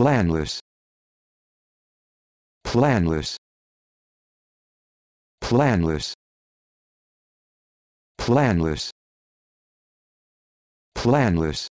planless. Planless. Planless. Planless. Planless.